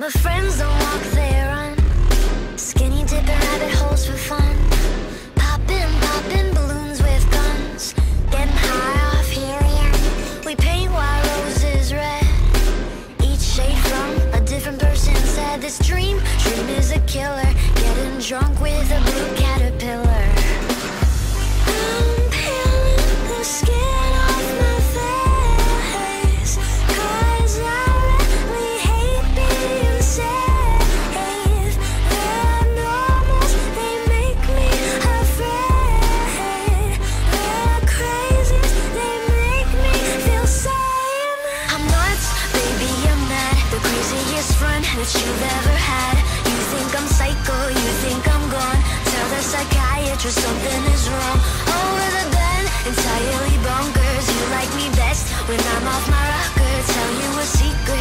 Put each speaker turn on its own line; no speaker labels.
but friends don't walk, they run. Skinny dipping rabbit holes for fun. Popping, popping balloons with guns. Getting high off helium. We paint white roses red. Each shade from a different person said this dream, dream is a killer. Getting drunk with a blue caterpillar. That you've ever had. You think I'm psycho, you think I'm gone. Tell the psychiatrist something is wrong. Over the bed, entirely bonkers. You like me best when I'm off my rocker. Tell you a secret.